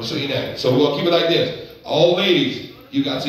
I'm gonna that. So we're gonna keep it like this. All ladies, you got to